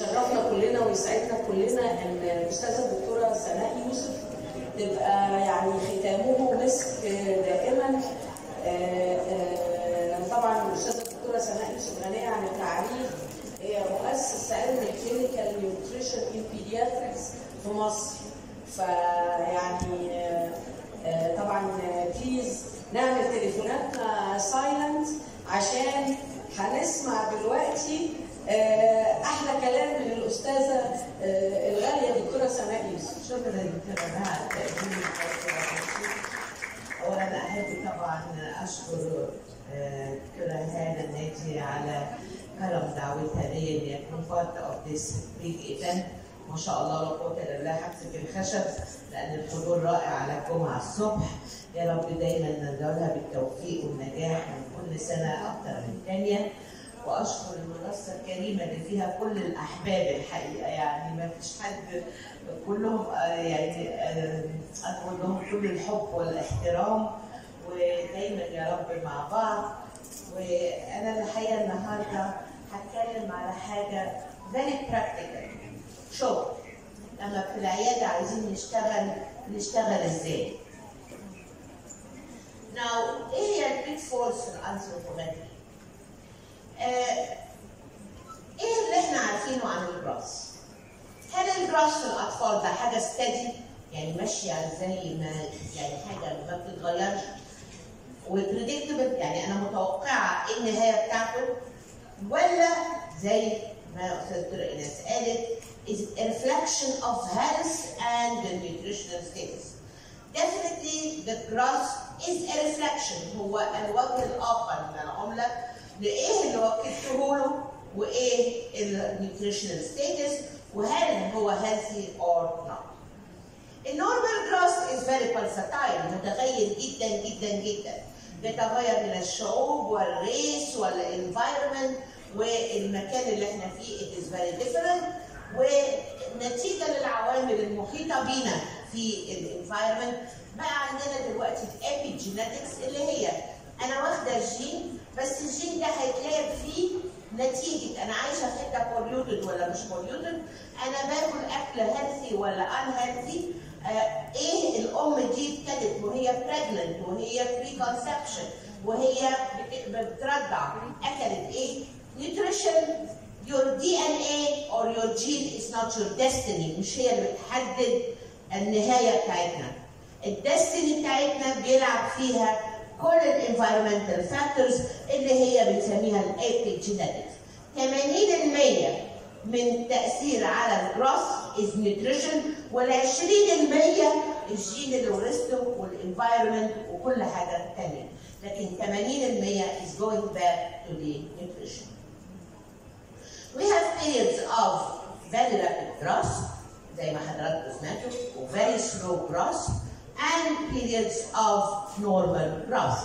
شرفنا كلنا ويسعدنا كلنا إن الأستاذة الدكتورة سناء يوسف تبقى يعني ختامه مسك دائما. آه، آه، طبعا الأستاذة الدكتورة سناء يوسف غنية عن التعريف. هي مؤسس علم ال clinical nutrition in pediatrics في مصر. فيعني آه، طبعا please نعمل تليفوناتنا silent عشان هنسمع دلوقتي أحلى كلام من الاستاذه آه، الغالية دكتورة سناء يوسف. شكرا دكتورة نهى تقديم أولا أحب طبعا أشكر آه، دكتورة هالة الناجي على كرم دعوتها لي إني أكون part of this big event ما شاء الله لا قوة إلا بالله همسك الخشب لأن الحضور رائع على الجمعة الصبح. يا رب دايما ندعوها بالتوفيق والنجاح من كل سنة أكتر من الثانية وأشكر المنصة الكريمة اللي فيها كل الأحباب الحقيقة. يعني ما فيش حد كلهم آه، يعني آه، أقول لهم كل الحب والإحترام ودايما يا رب مع بعض. وأنا الحقيقة النهارده هتكلم على حاجة very practical. شغل. لما في العيادة عايزين نشتغل نشتغل إزاي؟ Now, إيه هي ال pitfalls في ال anthropometry؟ آه، إيه اللي إحنا عارفينه عن الجراس؟ هل الجراس في الأطفال ده حاجة steady يعني ماشية زي ما يعني حاجة ما بتتغيرش و predictable يعني أنا متوقعة إيه النهاية بتاعته ولا زي ما أستاذ دكتوره إيناس قالت is a reflection of health and the nutritional status. Definitely the growth is a reflection هو الوجه الآخر من العملة لإيه اللي وكلته له وإيه ال nutritional status وهل هو healthy or not. ال normal growth is very versatile متغير جدا جدا جدا بيتغير من الشعوب وال race وال environment والمكان اللي إحنا فيه is very different ونتيجة للعوامل المحيطة بينا في ال environment بقى عندنا دلوقتي ال epigenetics اللي هي أنا واخدة الجين بس الجين ده هيتلعب فيه نتيجة. أنا عايشة في حتة polluted ولا مش polluted أنا باكل أكل healthy ولا unhealthy آه إيه الأم دي ابتدت؟ وهي pregnant وهي preconception وهي بت- بترضع أكلت إيه؟ nutrition your DNA or your gene is not your destiny. مش هي اللي بتحدد النهاية بتاعتنا. ال destiny بتاعتنا بيلعب فيها كل ال environmental factors اللي هي بنسميها ال epigenetics 80% من تأثير على ال growth is nutrition وال 20% الجين اللي ورثته وال environment وكل حاجة ثانية لكن 80% is going back to the nutrition. We have periods of very rapid growth زي ما حضراتكم سمعتوا و very slow growth. And periods of normal growth.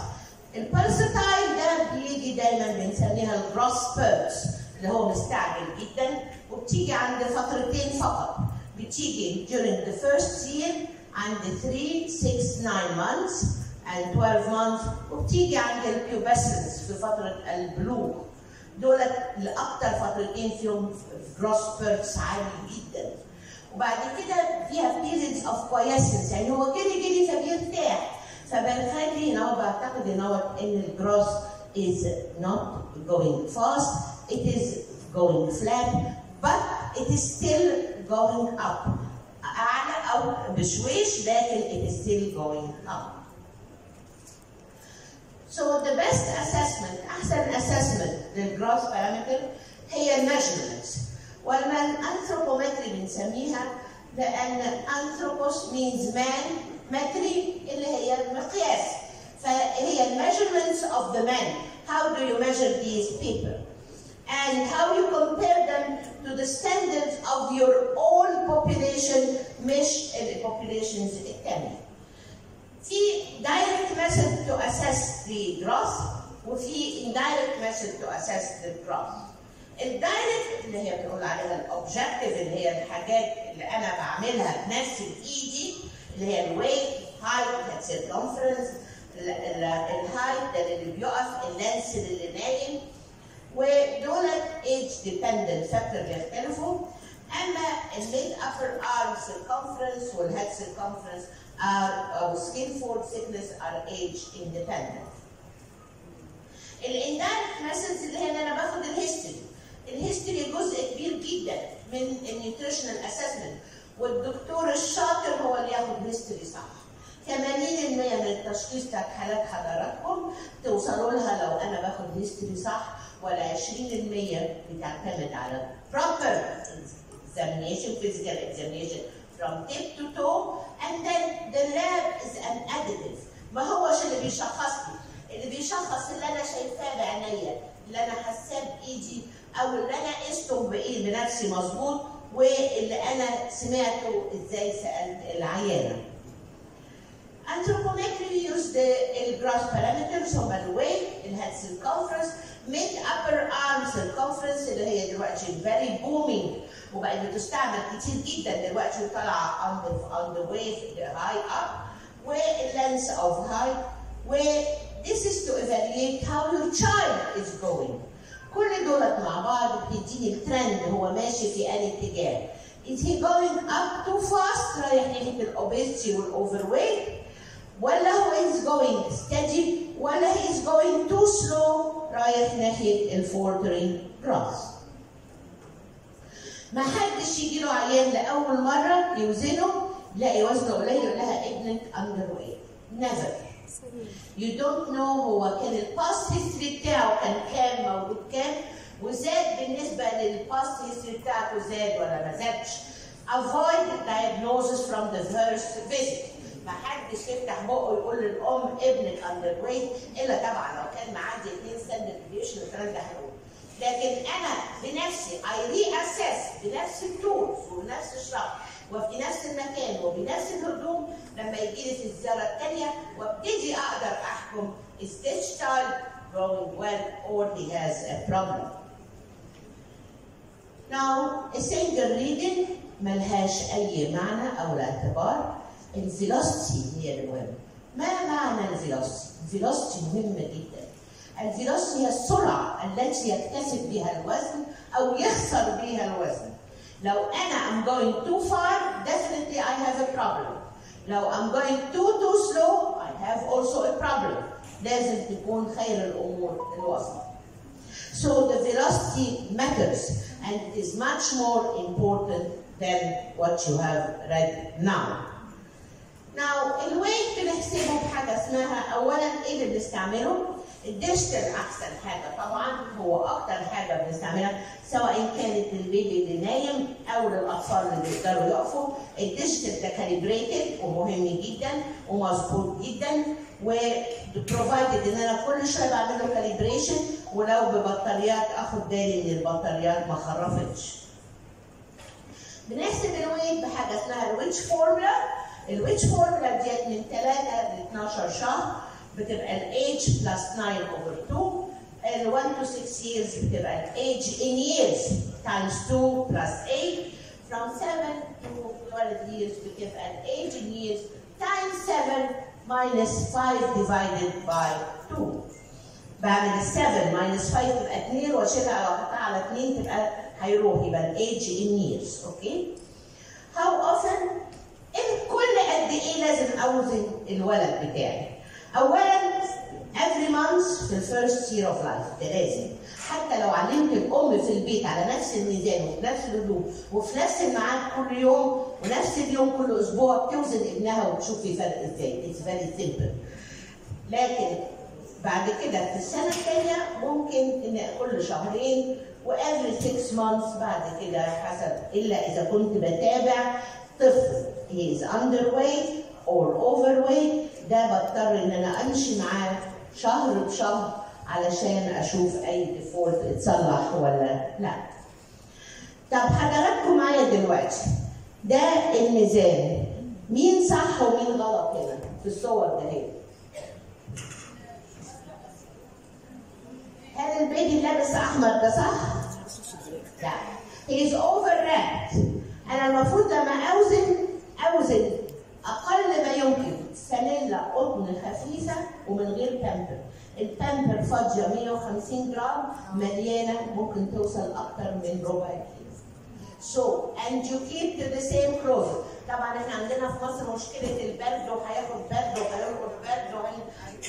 ال pulsatile ده بيجي دايما بنسميها الجروس spurts اللي هو مستعجل جدا وبتيجي عند فترتين فقط. بتيجي during the first year عند 3 6 9 months and 12 months وبتيجي عند ال pubescence في فترة البلوغ. دول الاكثر فترتين فيهم جروس spurts عالي جدا. وبعد كده فيها periods of quiescence يعني هو جري جري فبيرتاح فبنخلي ان هو بعتقد ان هو ان الجروس is not going fast it is going flat but it is still going up اعلى او بشويش لكن it is still going up So the best assessment احسن assessment للجروس parameter هي الميجرمنتس والانثروبومتري بنسميها لأن انثروبوس means man metry اللي هي المقياس فهي ال measurements of the man how do you measure these people and how you compare them to the standards of your own population مش ال populations التانية في direct method to assess the growth وفي indirect method to assess the growth. ال direct اللي هي بنقول عليها ال objective اللي هي الحاجات اللي أنا بعملها بنفسي بايدي اللي هي ال weight height ال circumference ال height ده اللي بيقف ال length اللي نايم ودولت age dependent factor بيختلفوا أما ال mid upper arm circumference وال head are أو skin fold thickness are age independent. ال indirect methods اللي هنا أنا باخد ال history. ال history جزء كبير جدا من ال nutritional assessment والدكتور الشاطر هو اللي ياخد history صح. 80% من التشخيص بتاعت حالات حضراتكم توصلوا لها لو أنا باخد history صح ولا 20% بتعتمد على proper examination, physical examination from tip to toe, and then the lab is an additive. ما هوش اللي بيشخصني، اللي بيشخص اللي أنا شايفاه بعينيا، اللي أنا حاساه بإيدي أو اللي أنا قسته بايدي بنفسي مظبوط واللي أنا سمعته إزاي سالت العيانه. Anthropometry used the الجراس parameters هم ال weight، ال head circumference, mid upper arm circumference اللي هي دلوقتي very booming وبقت بتستعمل كتير جدا دلوقتي وطالعه on the, on the way high up وال length or height و this is to evaluate how your child is going كل دولت مع بعض بتديني الترند هو ماشي في أي اتجاه. Is he going up too fast رايح ناحية ال obesity وال over ولا هو is going steady ولا he is going too slow رايح ناحية ال failure to thrive. ما حدش يجي له عيان لأول مرة يوزنه يلاقي وزنه قليل يقول لها ابنك underweight never you don't know هو كان ال past history بتاعه كان كام موجود كام وزاد بالنسبة لل past history بتاعته زاد ولا ما زادش avoid the diagnosis from the first visit. ما حدش يفتح بقه يقول للأم ابنك underweight إلا طبعا لو كان معدي 2 standard deviation الكلام ده لكن أنا بنفسي I reassess بنفس ال tools وبنفس الشرح وفي نفس المكان وبنفس الهدوم لما يجي لي في الزياره الثانية وابتدي أقدر أحكم is this child growing well or he has a problem. Now a single reading ملهاش أي معنى أو اعتبار ال velocity هي المهم. ما معنى ال velocity؟ ال velocity مهمة جدا. ال velocity هي السرعة التي يكتسب بها الوزن أو يخسر بها الوزن. لو أنا I'm going too far, definitely I have a problem. لو I'm going too too slow, I have also a problem. لازم تكون خير الأمور الوسط. So the velocity matters and it is much more important than what you have read now. Now الويت بنحسبه بحاجة اسمها أولا إيه اللي بنستعمله؟ ال digital احسن حاجة. طبعا هو أكتر حاجة بنستعملها سواء كانت لل baby اللي نايم أو للاطفال اللي بيقدروا يقفوا. ال digital ده calibrated ومهم جدا ومظبوط جدا و provided إن أنا كل شوية بعمل له calibration ولو ببطاريات أخد بالي ان البطاريات ما خرفتش. بنحسب ال weight بحاجة اسمها ال Weech formula. ال Weech formula ديت من 3 ل 12 شهر. بتبقى ال age plus 9 over 2 ال 1 to 6 years بتبقى الايج in years times 2 plus 8 from 7 to 12 years بتبقى الايج in years times 7 minus 5 divided by 2 بعمل ال 7 minus 5 تبقى 2 وأشيلها أو احطها على 2 تبقى هيروح يبقى ال age in years. Okay how often كل قد إيه لازم أوزن الولد بتاعي؟ اولا every month في ال first year of life ده لازم. حتى لو علمت الأم في البيت على نفس الميزان وفي نفس الهدوء وفي نفس الميعاد كل يوم ونفس اليوم كل أسبوع بتوزن ابنها وتشوفي فرق إزاي. It's very simple لكن بعد كده في السنة الثانية ممكن إن كل شهرين و every 6 months بعد كده حسب إلا إذا كنت بتابع طفل. He is underweight or overweight. ده بضطر إن أنا أمشي معاه شهر بشهر علشان أشوف أي ديفولت اتصلح ولا لا. طب حضراتكم معايا دلوقتي ده الميزان مين صح ومين غلط هنا في الصور ده هي هل البيبي لابس أحمر ده صح؟ لا. He is overwrapped. أنا المفروض لما أوزن أوزن أقل ما يمكن فانيلا قطن خفيفه ومن غير pamper ال pamper فاضية 150 جرام مليانة ممكن توصل أكتر من ربع كيلو. So and you keep to the same clothes. طبعا إحنا عندنا في مصر مشكلة البرد وهياخد برد وهياخد برد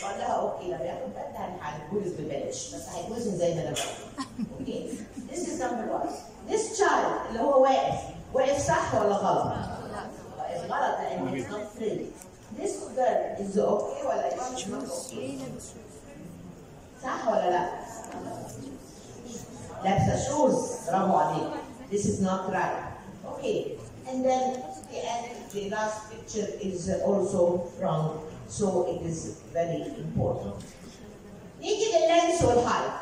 بقول لها okay لو ياخد برد هنجوز ببلاش بس هيتوزن زي ما أنا بقول. Okay This is number one. This child اللي هو واقف واقف صح ولا غلط؟ واقف غلط لأن it's not free. This girl is okay ولا is not okay؟ صح ولا لا؟ لابسه shoes برافو عليك. This is not right. Okay. And then the end, the last picture is also wrong. So it is very important. نيجي لل length وال height.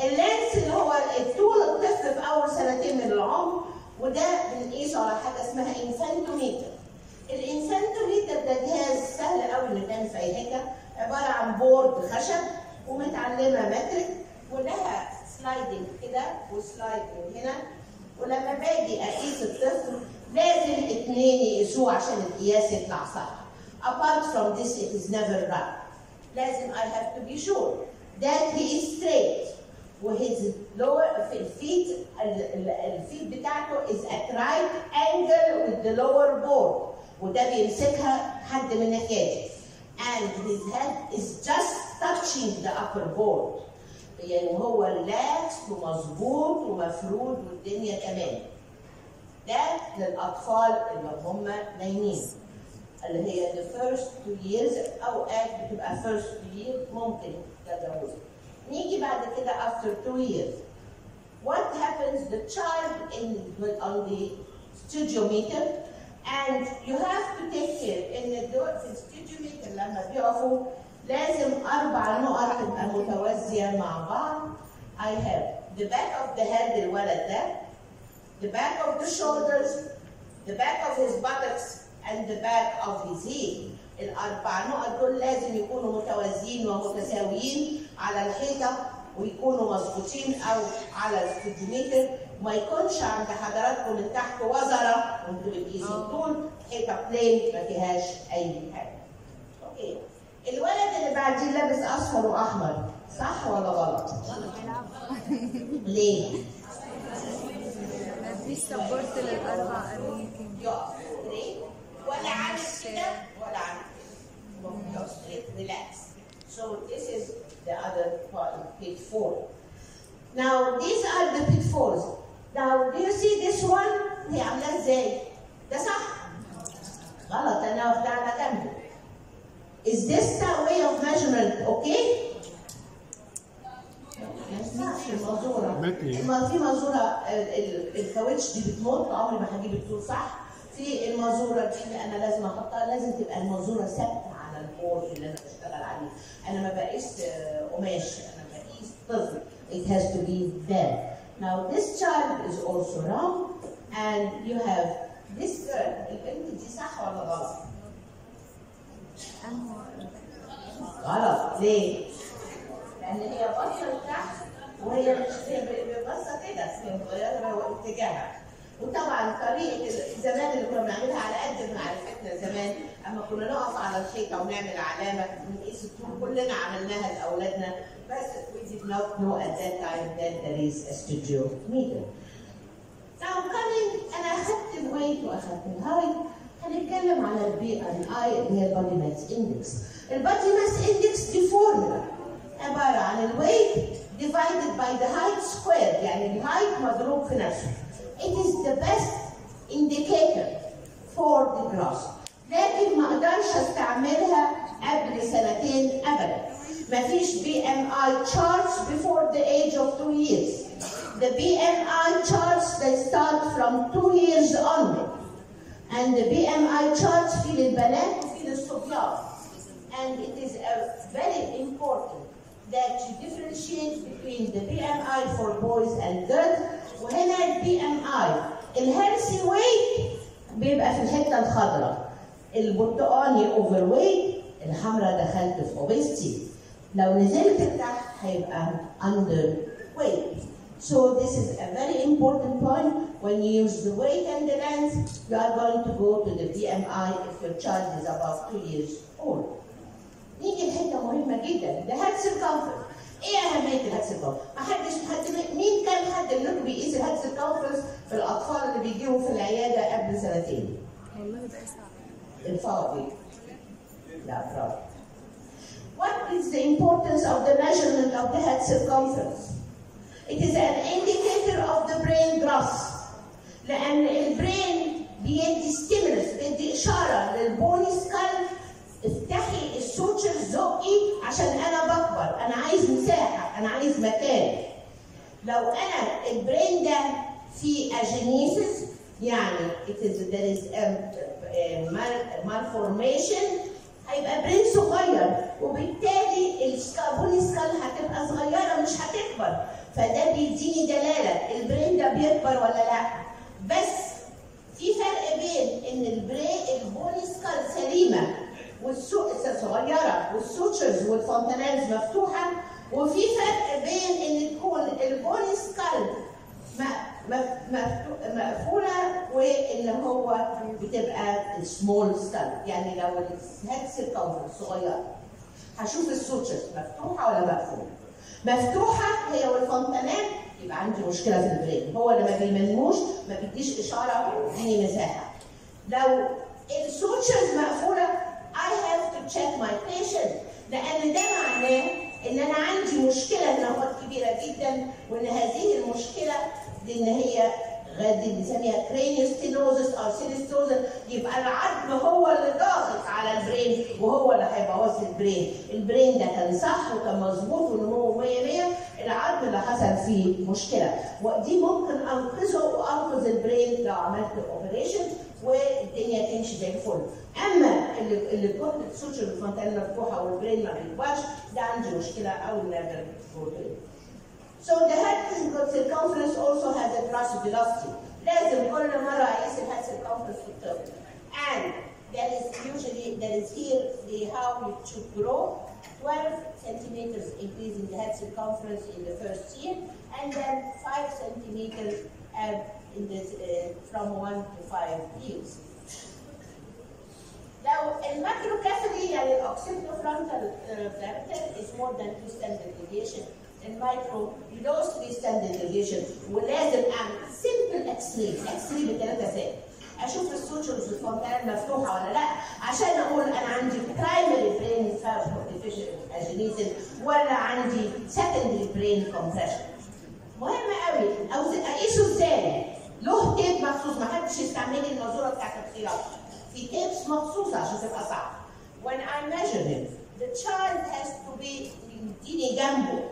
ال length اللي هو طول الطفل في اول سنتين من العمر وده بنقيسه على حاجة اسمها infantometer. ال infantometer ده جهاز سهل قوي انه كان في حتة عبارة عن board خشب ومتعلمة metric ولها sliding كده و sliding هنا ولما باجي أقيس الطفل لازم اتنين يقيسوه عشان القياس يطلع صح. Apart from this it is never right. لازم I have to be sure that he is straight و his lower في ال feet ال feet بتاعته is at right angle with the lower board وده بيمسكها حد من ناحيتي and his head is just touching the upper board يعني هو ريلاكس ومظبوط ومفرود والدنيا تمام ده للاطفال اللي هم نايمين اللي هي the first two years اوقات بتبقى first two years ممكن تتجوز نيجي بعد كده after two years what happens the child in on the studiometer and you have to take care. ان الدول في الستوديوميتر لما بيقفوا لازم أربع نقط تبقى متوازيه مع بعض. I have the back of the head الولد ده the back of the shoulders the back of his buttocks and the back of his head الاربع نقط دول لازم يكونوا متوازيين ومتساويين على الحيطة ويكونوا مظبوطين أو على ال stadiometer وما يكونش عند حضراتكم من تحت وزره وانتوا بتقيسوا طول حيطه plain ما فيهاش اي حاجة. Okay الولد اللي بعديه لابس اصفر واحمر صح ولا غلط؟ ليه؟ مفيش support للأربع أماكن يقف straight ولا عامل كده ولا عامل كده straight relaxed so this is the other part pitfall now these are the pitfalls. Now do you see this one? هي عاملاه إزاي ده صح غلط أنا واخدها على جنب is this the way of measurement? Okay? ما ينفعش المازوره متني. ما في ال- الكاوتش دي بتموت عمري ما هجيب الطول صح في المازوره دي اللي أنا لازم احطها لازم تبقى المازوره ثابته على البورد اللي أنا بشتغل عليه أنا ما بقيس قماش أنا بقيس طفل it has to be there now this child is also wrong and you have this girl البنت دي صح ولا غلط؟ غلط ليه؟ لأن هي باصه لتحت وهي مش هي باصه كده هي مغيره اتجاهها وطبعا طريقة زمان اللي كنا بنعملها على قد معرفتنا زمان اما كنا نقف على الحيطة ونعمل علامة ونقيس الطول كلنا عملناها لأولادنا بس we did not know at that time that there is a studio meter. Now coming أنا اخذت ال weight واخذت ال height هنتكلم على ال BMI اللي هي ال body mass index. ال body mass index دي فورمولا عبارة عن ال weight divided by the height squared يعني ال height مضروب في نفسه. It is the best indicator for the growth. لكن ما أقدرش استعملها قبل سنتين ابدا. مفيش بي ام اي charts before the age of two years. The BMI charts they start from two years onward. And the BMI charts في للبنات وفي للصبيان. And it is uh, very important that you differentiate between the BMI for boys and girls وهنا ال BMI الهيلثي ويت بيبقى في الحته الخضراء البرتقاني overweight الحمراء دخلت في obesity لو نزلت لتحت هيبقى underweight So this is a very important point. When you use the weight and the length, you are going to go to the BMI if your child is above two years old. نيجي لحتة مهمة جدا ده head circumference إيه أهمية ال head circumference؟ ما حدش حد مين كان حد منكم بيقيس ال head circumference في الأطفال اللي بيجيبوا في العيادة قبل سنتين؟ والله صعب الفاضي برافو What is the importance of the measurement of the head circumference? It is an indicator of the brain growth. لأن ال brain بيدي stimulus بيدي إشارة لل bony skull افتحي ال suture زقي عشان أنا بكبر. أنا عايز مساحة أنا عايز مكان. لو أنا ال brain ده في agenesis يعني it is, there is mal, malformation هيبقى brain صغير وبالتالي ال bony skull هتبقى صغيرة مش هتكبر. فده بيديني دلالة ال brain ده بيكبر ولا لأ. بس في فرق بين إن ال brain ال bony skull سليمة والسوق صغيرة وال sutures وال fontanelles مفتوحة وفي فرق بين إن تكون ال bony skull مقفولة وان هو بتبقى small skull يعني لو ال head circumference صغيره هشوف ال sutures مفتوحة ولا مقفولة؟ مفتوحة هي وال fontanelles يبقى عندي مشكلة في ال brain هو اللي ما بيمنموش ما بيديش إشارة اديني مساحة. لو ال sutures مقفولة I have to check my patient. لأن ده معناه إن أنا عندي مشكلة نقاط كبيرة جدا وإن هذه المشكلة لأن هي غادي بنسميها craniostenosis أو synostosis يبقى العظم هو اللي ضاغط على ال brain وهو اللي هيبوظ ال brain ال brain ده كان صح وكان مظبوط ونموه 100 100 العظم اللي حصل فيه مشكلة. ودي ممكن أنقذه وأنقذ ال brain لو عملت operation والدنيا تمشي زي الفل. أما اللي اللي كنت السوتشر الفرونتال مفتوحه والبرين ما بيكبرش ده عندي مشكلة أو نادر So the head circumference also has a cross velocity. لازم كل مرة أقيس الهيد circumference في الطب. And there is usually there is here the how it should grow. 12 centimeters increase in the head circumference in the first year, and then 5 centimeters uh, in the, uh, from 1 to 5 years. لو الماكروكافيلي يعني الاوكسيدو فرونتال فلابتر is more than 2 standard deviation المايكرو 3 standard deviation ولازم أعمل simple X-ray X-ray بثلاثه زائد أشوف ال sutures ال fontanelle مفتوحة ولا لأ؟ عشان أقول أنا عندي primary brain agenesis ولا عندي secondary brain compression مهم قوي. أو اقيسه إزاي له tape مخصوص. ما حدش يستعمل المازوره بتاعت الخياطه في tapes مخصوصه عشان تبقى صعبه when I measure him the child has to be مديني جنبه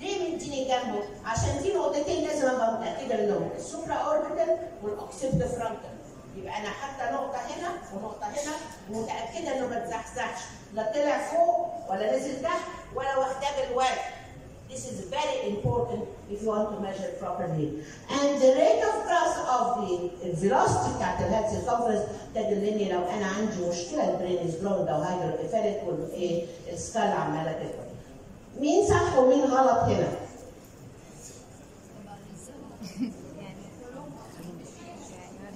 ليه مديني جنبه؟ عشان في نقطتين لازم ابقى متاكده منهم ال supraorbital وال occipitofrontal يبقى أنا حاطه نقطه هنا ونقطه هنا ومتاكده انه ما اتزحزحش لا طلع فوق ولا نزل تحت ولا واخداه بالورق This is very important if you want to measure properly. And the rate of growth of the velocity الهيد circumference تدلني لو أنا عندي مشكله البرين از جروند أو هايدروكيفاليك والايه السكال عماله تكبر. مين صح ومين غلط هنا؟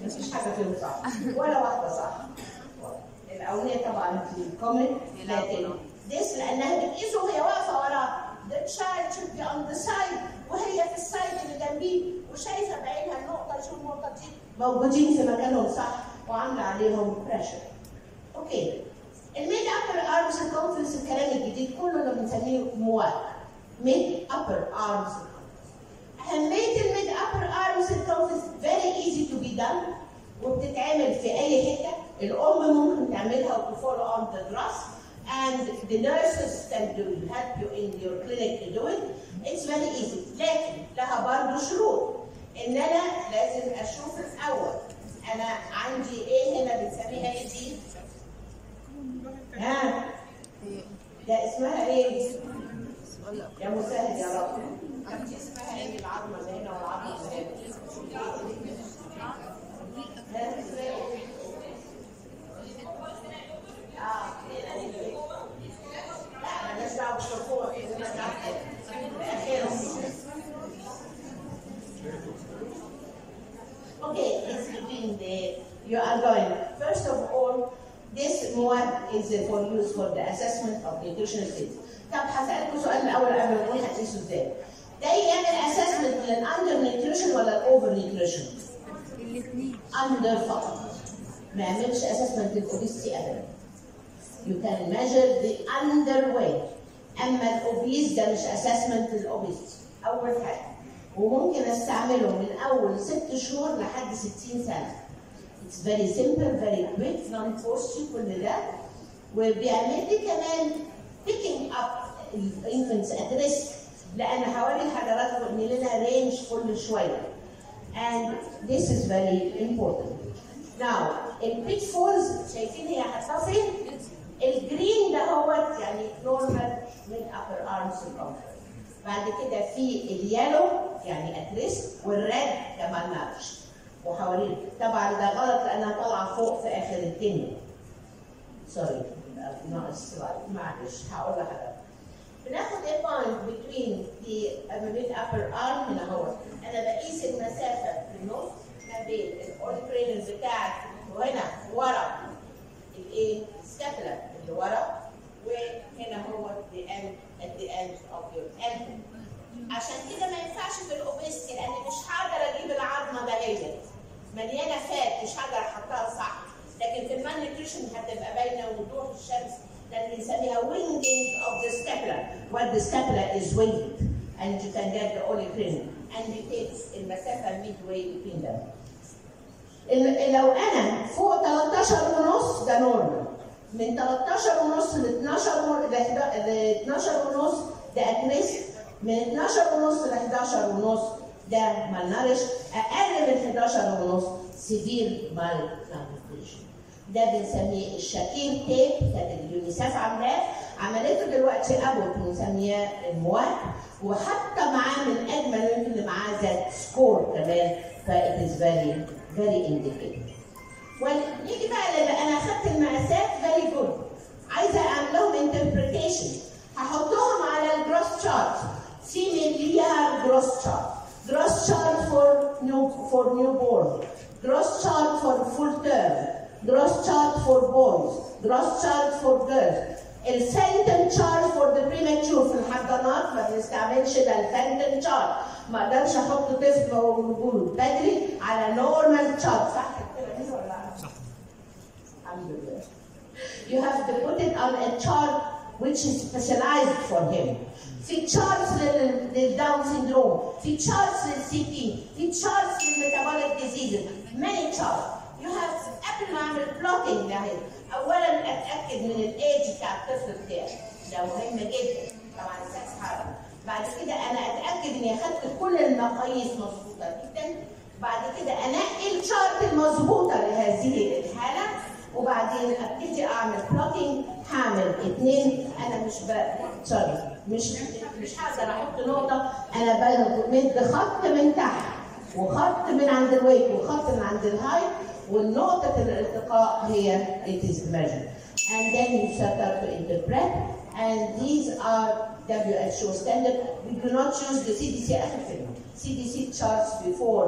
مفيش حاجة فيهم صح ولا واحدة صح. الاولانيه طبعا في comment لكن this لأنها بتقيسه وهي واقفة وراه the child should be on the side وهي في ال side اللي جنبيه وشايفة بعينها النقطة شو النقطة دي موجودين في مكانهم صح وعاملة عليهم pressure. Okay ال mid upper arm circumference الكلام الجديد كله اللي بنسميه MUAC mid upper arm اهميه ال mid upper arm circumference very easy to be done وبتتعمل في أي حتة الأم ممكن تعملها وت follow on the growth and the nurses can do help you in your clinic to do it. It's very easy. لكن لها برضه شروط. إن أنا لازم أشوف الأول أنا عندي إيه هنا بنسميها إيه دي؟ ها؟ ده اسمها إيه؟ يا مسهل يا رب. دي اسمها إيه العظمه اللي هنا والعظمه اللي هنا؟ ها؟ آه لا مالناش دعوه بالشفوع مالناش دعوه Okay, it's between the you are going. First of all, مواد is for use for the assessment of nutritional status. طب هسألكم سؤال الأول قبل ما هتقيسوا إزاي؟ ده يعمل assessment للأندر nutrition ولا الأوفر nutrition؟ الاثنين under فقط. ما يعملش assessment لل obesity أبدا. You can measure the underweight. أما ال obese ده مش assessment لل obesity. أول حاجة. وممكن أستعمله من أول ست شهور لحد 60 سنة. It's very simple, very quick, non forceful كل ده. وبيعمل لي كمان picking up infants at risk لأن هوري لحضراتكم إن لنا range كل شوية. And this is very important. Now, ال pitfalls شايفين هي حاطاه؟ ال green ده هو يعني normal من upper arm circumference. بعد كده في ال yellow يعني at risk وال red ده malnourished. وهوريك طبعا ده غلط لأنها طالعة فوق في آخر الدنيا. sorry ناقص معلش هقول لحضرتك. بناخد a point between the between upper arm هنا هو. أنا بقيس المسافة في النص ما بين ال olecranon بتاعك وهنا ورا الايه scapula اللي ورا وهنا هو the end at the end of your elbow. عشان كده ما ينفعش في ال obesity لأن مش هقدر أجيب العظمة دهيت مليانة fat مش هقدر أحطها صح. لكن في ال malnutrition هتبقى باينة وضوح الشمس اللي بنسميها winging of the scapula what the scapula is winged. And you can get the olecranon and you take المسافة midway between لو أنا فوق 13 ونص ده normal من 13 ونص ل 12 ون- ل 12 ونص ده at risk من 12 ونص ل 11 ونص. ده malnourished أقل من 11 ونص severe mal ده بنسميه ال Shakir tape كانت اليونيسيف عاملاه عملته دلوقتي ابوت بنسميها ال MUAC وحتى معاه من اجمل يمكن معاه Z score كمان فا it is very very indicative. ونيجي بقى لما أنا اخدت المقاسات very good عايزه اعمل لهم interpretation هحطهم على ال growth chart female ليها growth chart growth chart for new for newborn growth chart for full term growth chart for boys growth chart for girls ال Fenton chart for the premature في الحضانات ما بنستعملش ده ال Fenton chart ما أقدرش أحط طفل ونقوله بدري على normal chart صح كده ولا لا؟ الحمد لله. You have to put it on a chart which is specialized for him. في لل- لل Down syndrome، في لل CP، في charts لل metabolic diseases، many charts. You have اعمل plotting ده اولا أتأكد من الايدج بتاع الطفل بتاعي، ده مهم جدا. طبعا السكس حرام. بعد كده أنا أتأكد إني أخدت كل المقاييس مظبوطة جدا. بعد كده انقي ال chart المظبوطة لهذه الحالة. وبعدين أبتدي أعمل plotting هعمل اثنين أنا مش ب... sorry مش مش هقدر أحط نقطة أنا بمد خط من تحت وخط من عند ال weight وخط من عند ال height والنقطة الالتقاء هي it is measured. And then you start to interpret and these are WHO standard. We do not use the CDC everything. CDC charts before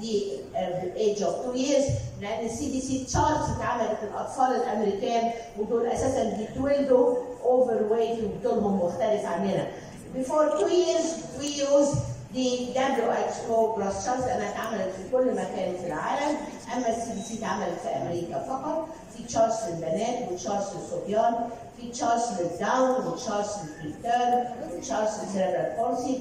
the uh, age of two years ال CDC charts اتعملت للأطفال الأمريكان ودول أساسا بيتولدوا overweight وطولهم مختلف عننا. Before two years we use the WHO growth charts لانها اتعملت في كل مكان في العالم اما ال CDC اتعملت في أمريكا فقط في charts للبنات و charts للصبيان في charts لل Down و charts لل preterm و charts لل cerebral palsy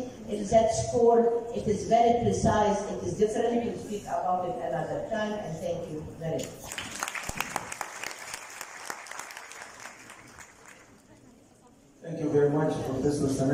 Z score it is very precise it is different. We'll speak about it another time and thank you very much. Thank you very much for this, Mr.